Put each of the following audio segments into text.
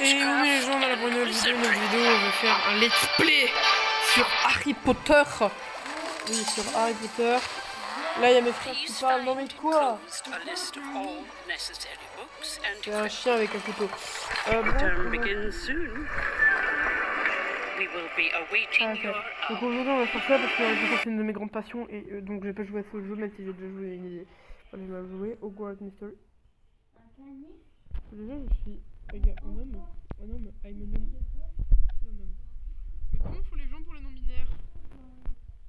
Et oui les gens dans la bonne nouvelle vidéo, notre vidéo, on va faire un let's play sur Harry Potter. Oui, sur Harry Potter. Là, il y a mes frères qui parlent. Non mais quoi? Il y a un chien avec un couteau. Euh, bon, Term on va- begins soon. We will be awaiting Ah, Donc aujourd'hui on va faire ça parce que Harry Potter c'est une de mes grandes passions et euh, donc j'ai pas joué à ce jeu même si j'ai déjà joué une idée. Enfin, j'ai mal joué Hogwarts Mystery. Déjà je suis regarde, un homme, un homme, I'm a nom. Je suis un homme. Mais comment font les gens pour les non binaires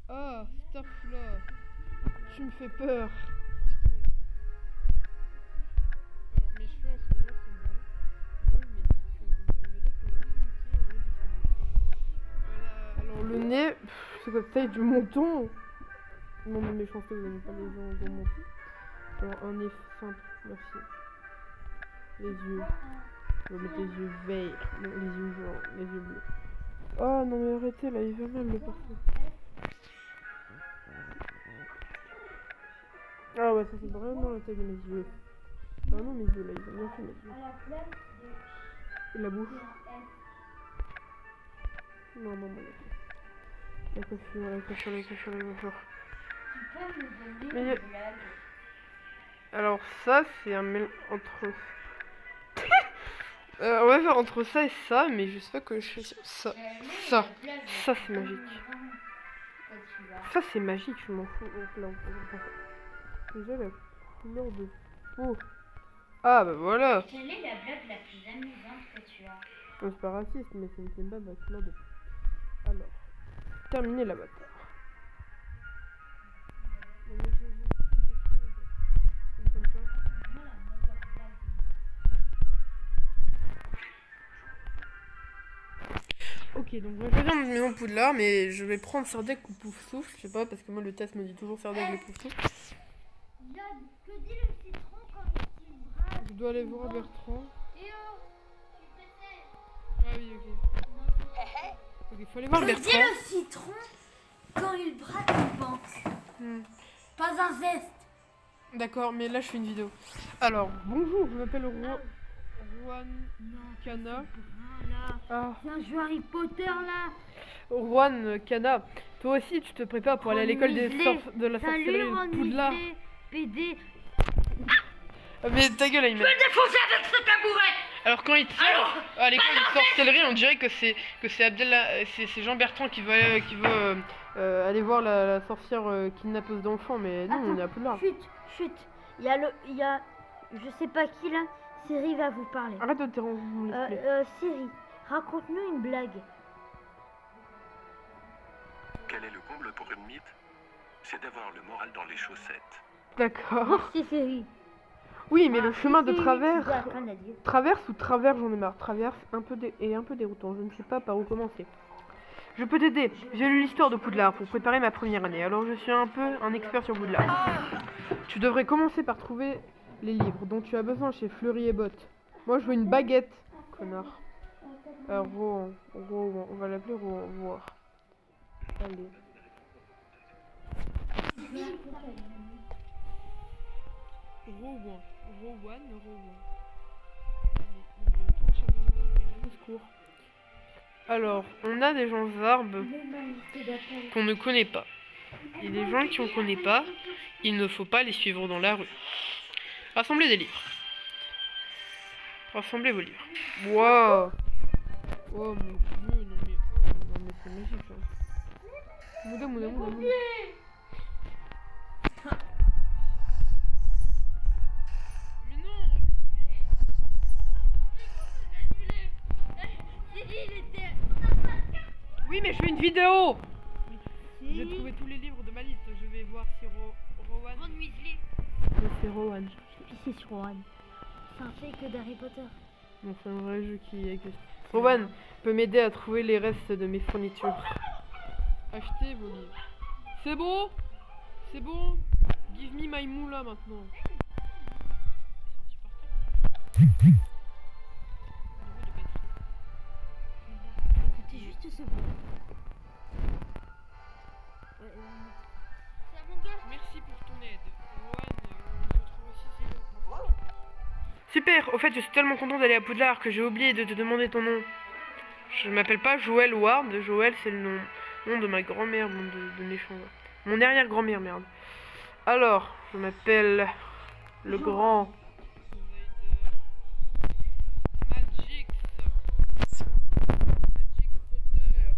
Ah, là. Tu me fais peur. Alors mes cheveux en ce moment sont bleus. Et moi je me dis que on va dire que le va. Alors le nez, c'est comme taille du menton. Non mais méchanceté, vous n'aimez pas les gens gros menton. Alors un nez simple, merci. Les yeux. Je vais mettre les yeux verts. Non, les yeux genre, les yeux bleus. Oh non mais arrêtez là, il va mal le parfum. Ah ouais, ça c'est vraiment la taille de mes yeux. Vraiment mes yeux là, ils ont bien fait mes yeux. Et la bouche. Non, non, non. La coiffure, la coiffure, la coiffure, la coiffure. Mais y a- Alors ça, c'est un mél entre... Euh, on va faire entre ça et ça, mais je sais pas que je fais ça. Ça. Ça, c'est magique. Ça, c'est magique, je m'en fous. Ça. Déjà, la couleur de peau. Ah, bah voilà. Quelle est la blague la plus amusante que tu as? Non, c'est pas raciste, mais c'est une pas la couleur de peau. Alors, terminer l'avatar. Ok, donc je vais choisir notre maison Poudlard, mais je vais prendre Sardec ou Poufsouffle, je sais pas, parce que moi le test me dit toujours Sardec ou Poufsouffle. Yann, que dit le citron quand il brasse Je dois aller voir Bertrand. Ah oui, ok. Ok, il faut aller voir Que dit Bertrand. le citron quand il braque une banque Hmm. Pas un zeste. D'accord, mais là je fais une vidéo. Alors, bonjour, je m'appelle Ro... Juan Cana. Ah, C'est un jeu Harry Potter là. Juan Cana. Toi aussi, tu te prépares pour aller à l'école des sorc- de la sorcellerie de Poudlard. PD. Ah, mais ta gueule, il Je vais le défoncer avec ce tabouret Alors quand il sort à l'école de sorcellerie, on dirait que c'est que c'est Abdel, c'est c'est Jean Bertrand qui veut aller, qui veut euh, euh, aller voir la, la sorcière euh, kidnappeuse d'enfants, mais nous on est à Poudlard. Chut, chut. Il y a le. Il y a. Je sais pas qui là. Siri va vous parler. Arrête de te déranger, mon Euh, esprit. euh, Siri, raconte-nous une blague. Quel est le comble pour une mythe? C'est d'avoir le moral dans les chaussettes. D'accord. Merci Siri. Oui, mais le chemin de travers, traverse ou travers, j'en ai marre. Traverse un peu dé- est un peu déroutant. Je ne sais pas par où commencer. Je peux t'aider. J'ai lu l'histoire de Poudlard pour préparer ma première année. Alors je suis un peu un expert sur Poudlard. Tu devrais commencer par trouver les livres dont tu as besoin chez Fleury et Botte. Moi je veux une baguette, connard. Euh, Rohan, Rohan, on va l'appeler Rohan, voir. Allez. Rowan. Alors, on a des gens arbres qu'on ne connaît pas. Et des gens qui on connaît pas, il ne faut pas les suivre dans la rue. Rassemblez des livres. Rassemblez vos livres. Wow. Oh mon dieu, non mais, oh, non mais c'est magique ça. Mouda, mouda, mouda, mouda. Mais non Oui, mais je fais une vidéo J'ai trouvé tous les livres de ma liste. Je vais voir si Ro Rowan. C'est Rowan. C'est sur Ron C'est un fake d'Harry Potter. Non, c'est un vrai jeu qui existe. Rowan peut m'aider à trouver les restes de mes fournitures. Achetez vos livres. C'est bon? C'est bon? Give me my moula maintenant. Écoutez juste ce bruit. Euh. Merci pour ton aide. Super au fait, je suis tellement content d'aller à Poudlard que j'ai oublié de te demander ton nom. Je m'appelle pas Joël Ward. Joël, c'est le nom, nom de ma grand-mère, mon de, de méchant. Mon arrière-grand-mère, merde. Alors, je m'appelle le grand. Magix. Magix Potter.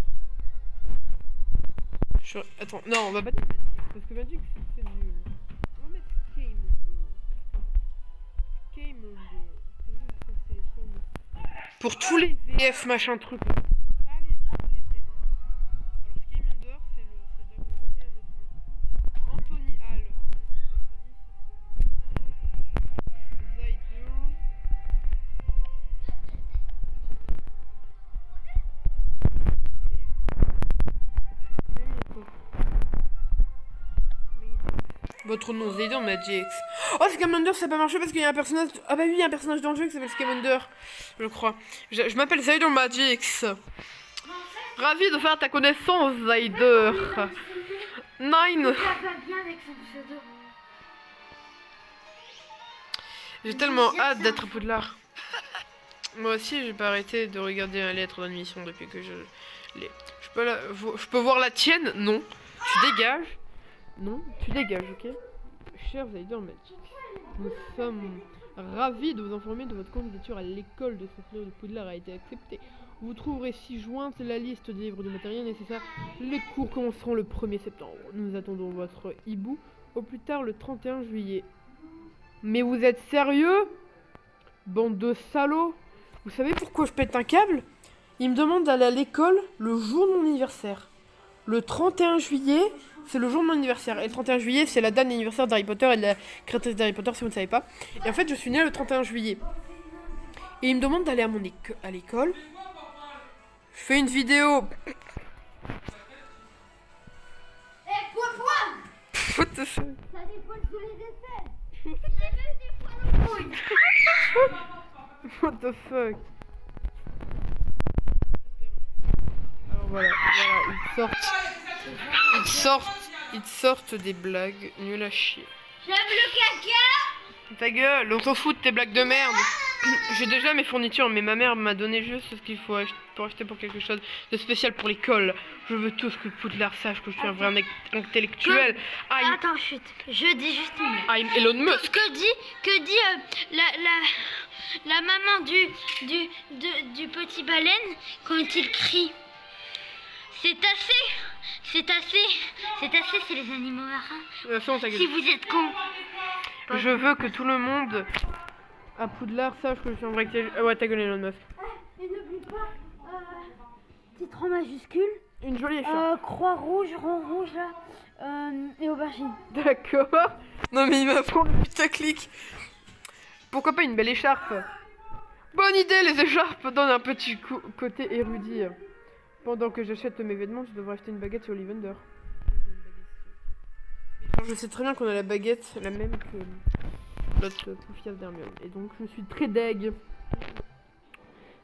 Je... Attends, non, on va pas dire Magix, parce que Magix, Pour tous les VF machin truc. Votre nom Zyder Magix. Oh, Scamander, ça n'a pas marché parce qu'il y a un personnage. Ah, bah oui, il y a un personnage dans le jeu qui s'appelle Scamander, je crois. Je, je m'appelle Zyder Magix. Ravi de faire ta connaissance, Zyder. Nine. J'ai tellement hâte d'être à Poudlard. Moi aussi, j'ai pas arrêté de regarder la lettre d'admission depuis que je l'ai. Je peux, la- vo- je peux voir la tienne? Non. Tu dégages? Non, tu dégages, ok Cher Zyder Magic, nous sommes ravis de vous informer de votre candidature à l'école de sorcellerie de Poudlard a été acceptée. Vous trouverez ci jointe la liste des livres du matériel nécessaire. Les cours commenceront le 1er septembre. Nous attendons votre hibou au plus tard le 31 juillet. Mais vous êtes sérieux? Bande de salauds Vous savez pourquoi je pète un câble? Il me demande d'aller à l'école le jour de mon anniversaire. Le 31 juillet, c'est le jour de mon anniversaire. Et le 31 juillet, c'est la date d'anniversaire d'Harry Potter et de la créatrice d'Harry Potter, si vous ne savez pas. Et en fait, je suis née le 31 juillet. Et il me demande d'aller à mon à l'école. Je fais une vidéo. Eh, What the fuck? What the Alors voilà, voilà, ils sortent. Ils sortent. Ils sortent des blagues nul à chier. J'aime le caca Ta gueule, on s'en fout de tes blagues de merde. J'ai déjà mes fournitures, mais ma mère m'a donné juste ce qu'il faut pour acheter pour quelque chose de spécial pour l'école. Je veux tous que Poudlard sache que je suis un vrai intellectuel. I'm, Attends, chut. Je dis juste une. I'm Elon Musk. Que dit, que dit euh, la, la, la maman du, du, de- du petit baleine quand il crie? C'est assez C'est assez C'est assez, c'est les animaux marins. Euh. Si vous êtes con. Je veux que tout le monde à Poudlard sache que je suis un vrai intellectuel. Ah ouais, ta gueule, Elon Musk. Et n'oublie pas, euh, titre en majuscule, Une jolie écharpe. euh, croix rouge, rond rouge là, euh, et aubergine. D'accord. Non mais il m'apprend le putaclic. Pourquoi pas une belle écharpe? Bonne idée, les écharpes donnent un petit côté érudit. Pendant que j'achète mes vêtements, je devrais acheter une baguette sur Ollivander. Je sais très bien qu'on a la baguette, la même que l'autre poufias d'Hermione. Et donc je suis très deg.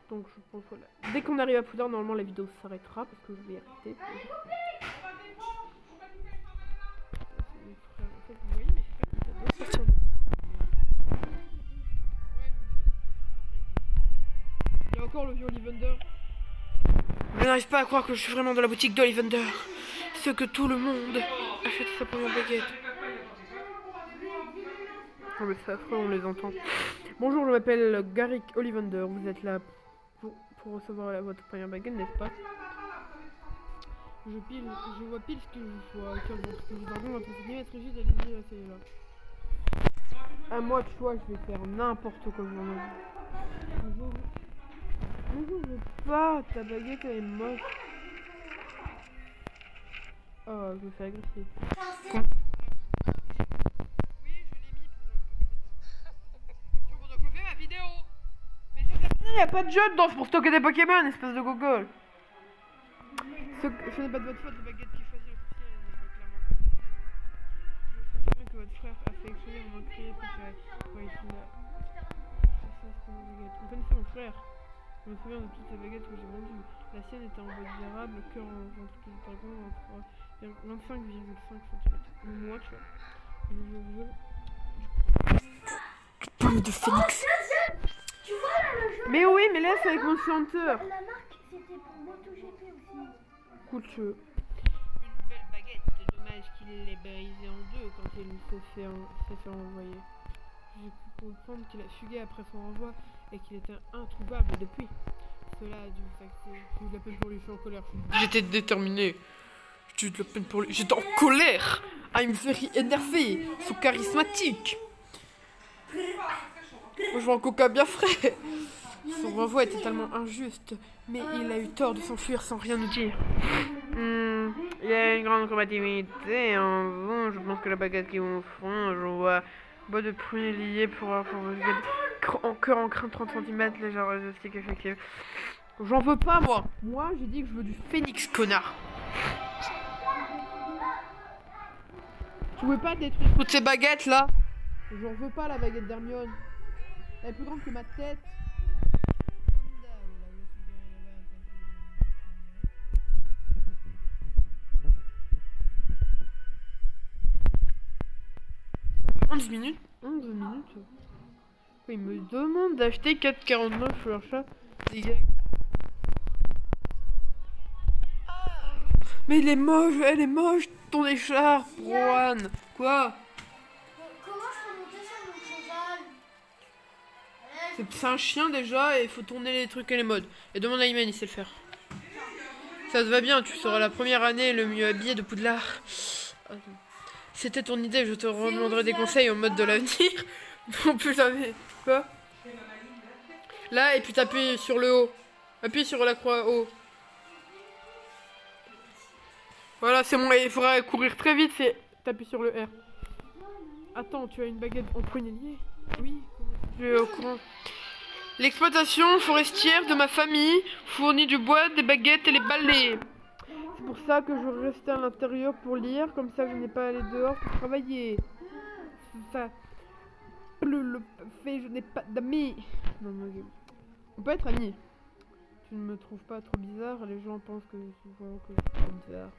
Donc je pense voilà. Dès qu'on arrive à Poudlard, normalement la vidéo s'arrêtera parce que je vais arrêter. Il y a encore le vieux Ollivander. Je n'arrive pas à croire que je suis vraiment dans la boutique d'Ollivander. C'est que tout le monde achète sa première baguette. Oh mais c'est affreux, on les entend. Bonjour, je m'appelle Garrick Ollivander. Vous êtes là pour, recevoir votre première baguette, n'est-ce pas? Je, pile, je vois pile ce que je vois. Ce que je dragon, votre allez-y, là, c'est là. À moi de choix, je vais faire n'importe quoi. Je m'en ai- Bonjour. Bonjour, je veux pas. Ta baguette, elle est moche. Oh, je me fais agresser. Oui, je l'ai mis pour. Fais ma vidéo? Mais il n'y a pas de jeu dedans pour stocker des Pokémon, espèce de gogol. Ce, n'est pas de votre faute, la baguette qui pas clairement. Je sais bien que votre frère a fait exprès de manquer pour que. Ouais, il mon frère Je me souviens de toutes les baguettes que j'ai vendues. La sienne était en bois d'érable, cœur en ventricule de dragon, en 3 25,5 cm. Le moi, tu vois. Je veux de phénix. Tu vois là le jeu Mais oui, mais laisse avec mon chanteur. La marque, c'était pour MotoGP aussi. Écoute, je... Une belle baguette, c'est dommage qu'il l'ait brisée en deux quand il s'est fait, en- s'est fait envoyer. J'ai pu comprendre qu'il a fugué après son renvoi et qu'il était introuvable depuis. Cela a dû facter. J'ai eu de la peine pour lui, je suis en colère. J'étais déterminé. J'ai eu de la peine pour lui. J'étais en colère. I'm very énervé. So charismatique. Moi, je veux un coca bien frais. Son renvoi était tellement injuste, mais il a eu tort de s'enfuir sans rien nous dire. Hmm, il y a une grande compatibilité en vous. Je pense que la baguette qui vous fond, je vois bois de prunier lié pour pour vos en crin 30 cm, légère rustique effective. J'en veux pas, moi. Moi, j'ai dit que je veux du phénix, connard. Tu veux pas détruire toutes ces baguettes là? J'en veux pas la baguette d'Hermione. Elle est plus grande que ma tête. Minutes 11 minutes Il me demande d'acheter 4,49 sur l'achat. Les gars. Mais il est moche, elle est moche, ton écharpe, Juan. Quoi Comment je peux monter sur mon cheval? C'est c'est un chien déjà et il faut tourner les trucs et les modes. Et demande à Iman, il sait le faire. Ça te va bien, tu seras la première année le mieux habillé de Poudlard. Attends. C'était ton idée, je te demanderai des conseils en mode de l'avenir. Non plus jamais. Quoi? Là, et puis t'appuies sur le haut. Appuie sur la croix haut. Voilà, c'est bon, il faudra courir très vite, c'est t'appuies sur le R. Attends, tu as une baguette en lié Oui, je suis au courant. L'exploitation forestière de ma famille fournit du bois, des baguettes et les balais. C'est pour ça que je restais à l'intérieur pour lire, comme ça je n'ai pas à aller dehors pour travailler. Ça. Le, le fait, je n'ai pas d'amis. Non. On peut être amis. Tu ne me trouves pas trop bizarre Les gens pensent que souvent que je suis bizarre.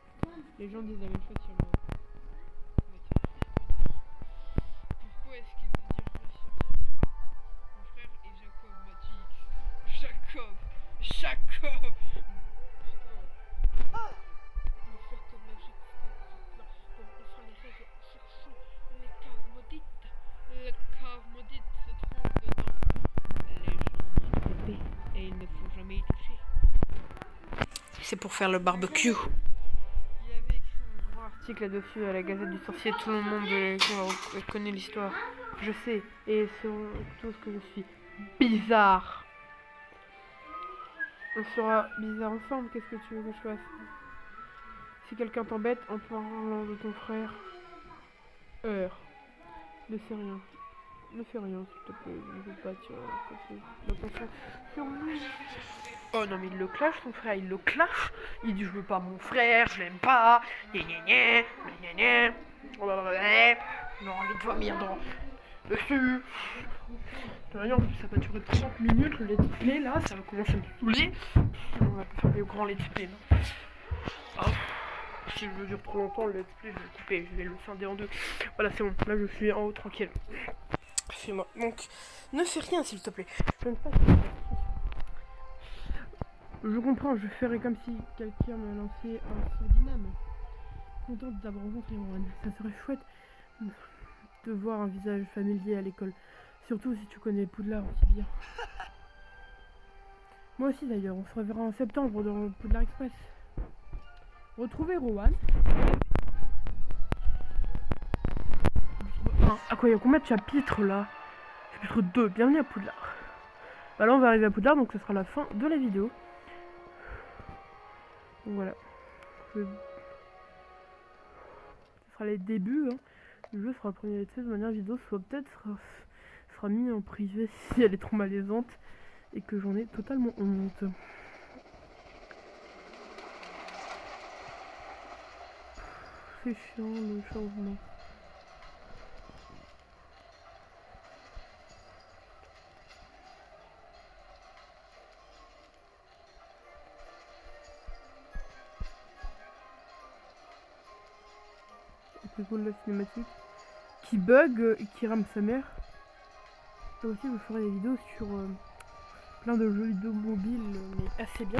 Les gens disent la même chose sur moi. Pourquoi est-ce qu'il te dirait sur toi? Mon frère est Jacob Magic. Jacob Jacob Putain. C'est pour faire le barbecue. Il avait écrit un grand article là-dessus à la Gazette du Sorcier. Tout le monde euh, connaît l'histoire. Je sais. Et surtout ce que je suis bizarre. On sera bizarre ensemble. Qu'est-ce que tu veux que je fasse? Si quelqu'un t'embête en parlant de ton frère, heure. Ne sais rien. Ne fais rien, s'il te plaît. Je ne veux pas sur. Oh non, mais il le clash, son frère, il le clash. Il dit Je veux pas mon frère, je l'aime pas. Gna gna gna, gna gna. Oh. J'ai envie de vomir dans. dessus. Rien, ça va durer 30 minutes le let's play là, ça va commencer à me saouler. On va pas faire des grands let's play là. Ah, si je dure trop longtemps, le let's play, je vais le couper, je vais le scinder en deux. Voilà, c'est bon, là je suis en haut tranquille. Fais-moi. Donc, ne fais rien s'il te plaît. Je ne sais pas. Je comprends, je ferai comme si quelqu'un m'a lancé un sort dyname. Contente d'avoir rencontré Juan. Ça serait chouette de voir un visage familier à l'école. Surtout si tu connais Poudlard aussi bien. Moi aussi d'ailleurs, on se reverra en septembre dans Poudlard Express. Retrouver Rowan. Ah, à quoi il y a combien de chapitres là? Chapitre 2, bienvenue à Poudlard. Bah là on va arriver à Poudlard donc ce sera la fin de la vidéo. Donc voilà. Ce sera les débuts. Hein. Le jeu sera le premier play de manière vidéo, soit peut-être sera, sera mis en privé si elle est trop malaisante et que j'en ai totalement honte. C'est chiant le changement. Cool la cinématique. Qui bug euh, et qui rame sa mère. Et aussi, je ferai des vidéos sur euh, plein de jeux vidéo mobiles, mais assez bien.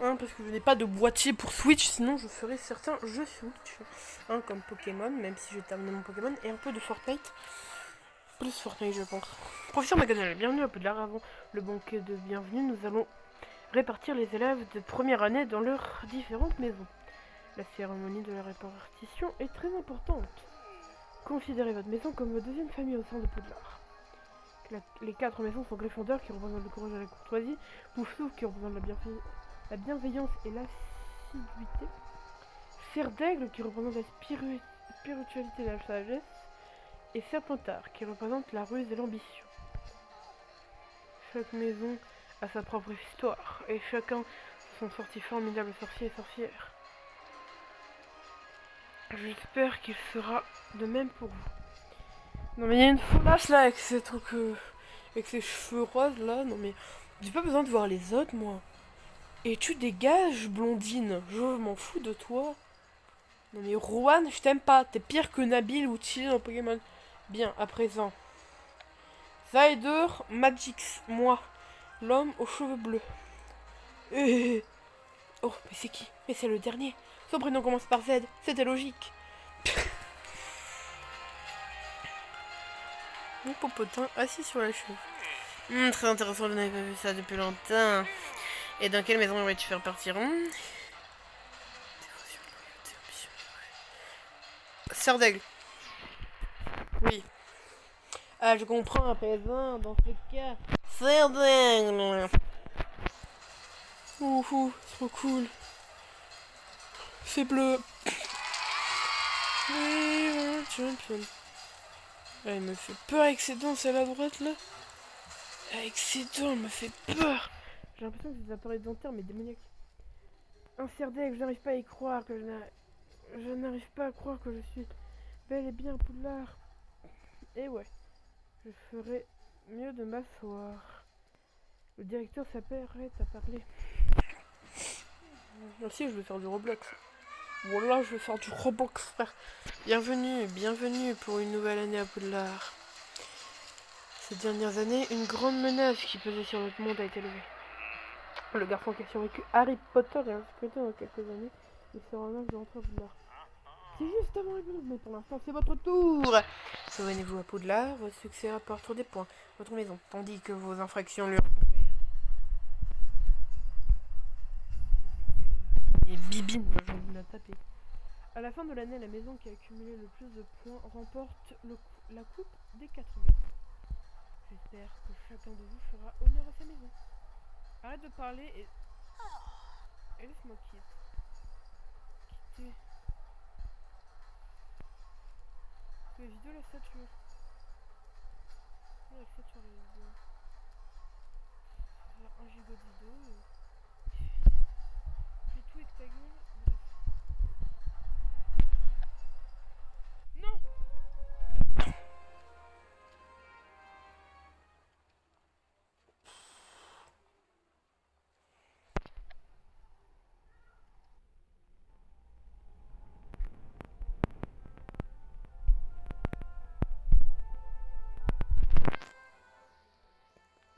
Hein, parce que je n'ai pas de boîtier pour Switch, sinon je ferai certains jeux Switch. Hein, comme Pokémon, même si j'ai terminé mon Pokémon, et un peu de Fortnite. Plus Fortnite, je pense. Professeur McGonagall, bienvenue à Poudlard. Avant le banquet de bienvenue, nous allons répartir les élèves de première année dans leurs différentes maisons. La cérémonie de la répartition est très importante. Considérez votre maison comme votre deuxième famille au sein de Poudlard. La- les quatre maisons sont Gryffondor qui représente le courage et la courtoisie, Poufsouffle qui représente la, bienveillance et l'assiduité, Fer d'Aigle qui représente la spiritualité et la sagesse, et Serpentard qui représente la ruse et l'ambition. Chaque maison a sa propre histoire et chacun sont sortis formidables sorciers et sorcières. J'espère qu'il sera de même pour vous. Non mais il y a une folasse là avec ces trucs... euh, avec ses cheveux roses là, non mais... J'ai pas besoin de voir les autres moi. Et tu dégages blondine, je m'en fous de toi. Non mais Rowan, je t'aime pas, t'es pire que Nabil ou Chili dans Pokémon. Bien, à présent. Zyder Magix, moi, l'homme aux cheveux bleus. Euh, Oh, mais c'est qui? Mais c'est le dernier. Son prénom commence par Z, c'était logique. Mon popotin assis sur la cheveux. Hmm, très intéressant, je n'avais pas vu ça depuis longtemps. Et dans quelle maison aurais-tu faire partir hmm? Sœur d'aigle. Oui. Ah, je comprends à présent, dans ce cas. Sœur d'aigle. Ouh, trop cool. Bleu. Ah, il me fait peur avec ses dents, celle à droite là. Avec ses dents, elle me fait peur. J'ai l'impression que c'est des appareils dentaires, mais démoniaques. Un cerf d'aigle, je n'arrive pas à y croire que je n'arrive... Je n'arrive pas à croire que je suis bel et bien Poudlard. Et ouais, je ferais mieux de m'asseoir. Le directeur s'apprête à parler. Merci, je vais faire du Roblox. Voilà, je vais faire du Roblox. Bienvenue, bienvenue pour une nouvelle année à Poudlard. Ces dernières années, une grande menace qui pesait sur notre monde a été levée. Le garçon qui a survécu Harry Potter est inscruté dans quelques années. Il sera l'âge de rentrer à Poudlard. C'est juste avant période, mais pour l'instant, c'est votre tour. Souvenez-vous à Poudlard, votre succès rapporte des points. Votre maison, tandis que vos infractions lui bibine, la taper. À la fin de l'année, la maison qui a accumulé le plus de points remporte la coupe des quatre maisons. J'espère que chacun de vous fera honneur à sa maison. Arrête de parler et... Et laisse-moi quitter. Quitter. Vidéos, la. Ouais, la vais faire un giga de vidéos. et-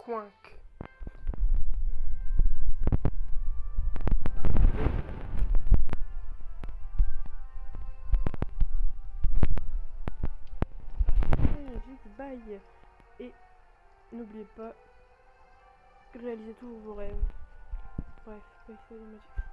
Je Et n'oubliez pas, réalisez tous vos rêves. Bref, c'est Magic.